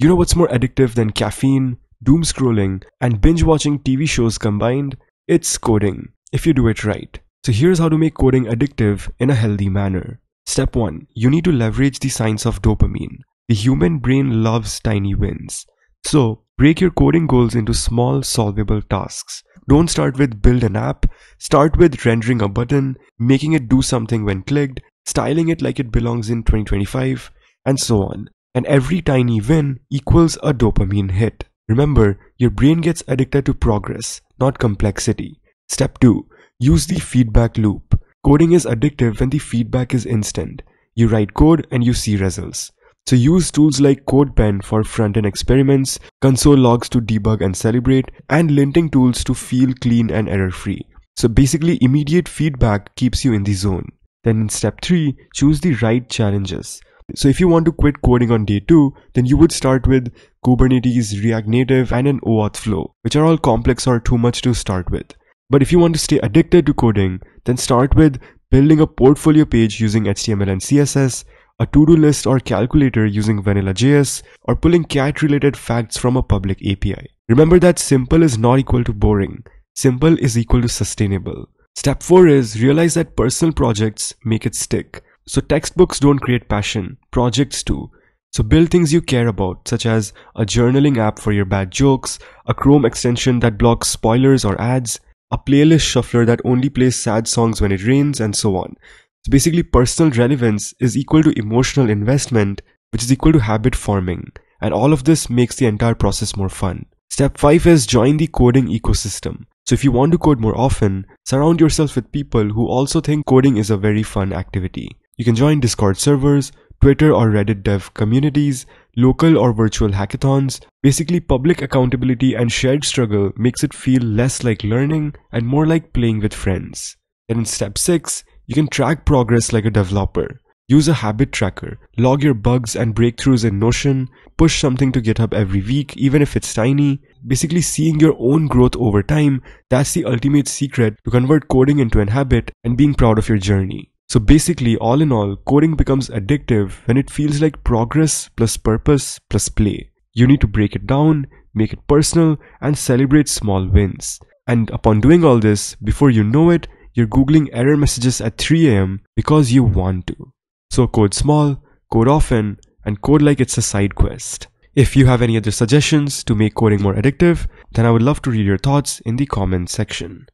You know what's more addictive than caffeine, doom scrolling, and binge watching TV shows combined? It's coding, if you do it right. So here's how to make coding addictive in a healthy manner. Step 1. You need to leverage the science of dopamine. The human brain loves tiny wins. So, break your coding goals into small, solvable tasks. Don't start with build an app, start with rendering a button, making it do something when clicked, styling it like it belongs in 2025, and so on. And every tiny win equals a dopamine hit. Remember, your brain gets addicted to progress, not complexity. Step 2. Use the feedback loop. Coding is addictive when the feedback is instant. You write code and you see results. So use tools like CodePen for front-end experiments, console logs to debug and celebrate, and linting tools to feel clean and error-free. So basically immediate feedback keeps you in the zone. Then in step 3, choose the right challenges. So if you want to quit coding on day 2, then you would start with Kubernetes, React Native, and an OAuth flow, which are all complex or too much to start with. But if you want to stay addicted to coding, then start with building a portfolio page using HTML and CSS, a to-do list or calculator using Vanilla.js, or pulling cat-related facts from a public API. Remember that simple is not equal to boring. Simple is equal to sustainable. Step 4 is realize that personal projects make it stick. So textbooks don't create passion, projects do. So build things you care about, such as a journaling app for your bad jokes, a Chrome extension that blocks spoilers or ads, a playlist shuffler that only plays sad songs when it rains, and so on. So basically personal relevance is equal to emotional investment, which is equal to habit forming. And all of this makes the entire process more fun. Step 5 is join the coding ecosystem. So if you want to code more often, surround yourself with people who also think coding is a very fun activity. You can join Discord servers, Twitter or Reddit dev communities, local or virtual hackathons. Basically, public accountability and shared struggle makes it feel less like learning and more like playing with friends. Then in step 6, you can track progress like a developer. Use a habit tracker, log your bugs and breakthroughs in Notion, push something to GitHub every week, even if it's tiny. Basically, seeing your own growth over time, that's the ultimate secret to convert coding into an habit and being proud of your journey. So basically, all in all, coding becomes addictive when it feels like progress plus purpose plus play. You need to break it down, make it personal, and celebrate small wins. And upon doing all this, before you know it, you're Googling error messages at 3 am because you want to. So code small, code often, and code like it's a side quest. If you have any other suggestions to make coding more addictive, then I would love to read your thoughts in the comments section.